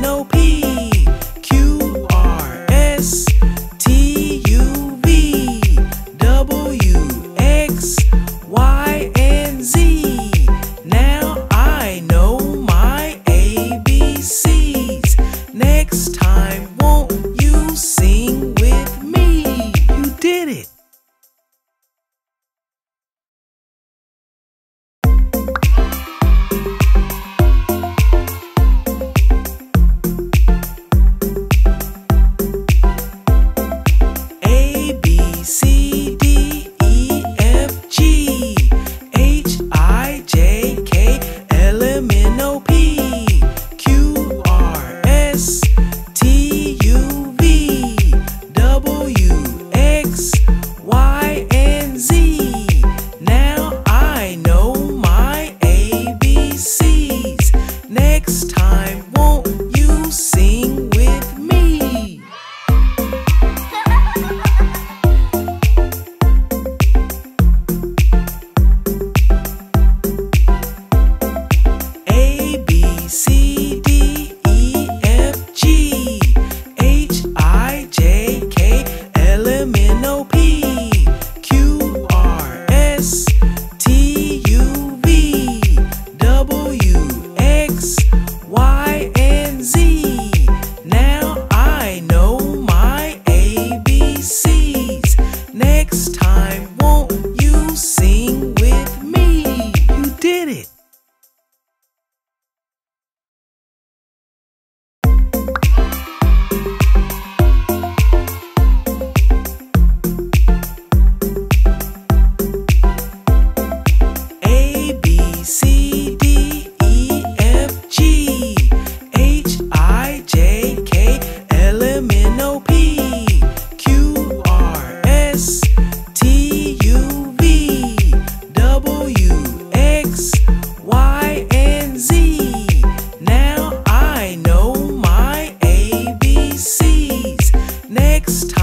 no peace. Next time,